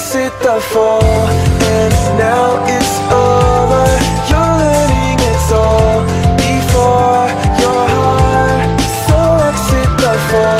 exit the fall And now it's over. You're letting it all Before your heart. So exit the fall